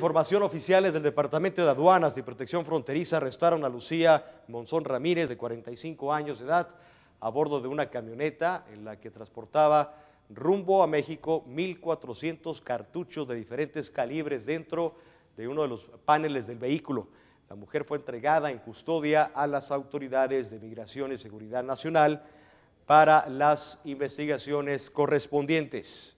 Información oficiales del Departamento de Aduanas y Protección Fronteriza arrestaron a Lucía Monzón Ramírez, de 45 años de edad, a bordo de una camioneta en la que transportaba rumbo a México 1.400 cartuchos de diferentes calibres dentro de uno de los paneles del vehículo. La mujer fue entregada en custodia a las autoridades de Migración y Seguridad Nacional para las investigaciones correspondientes.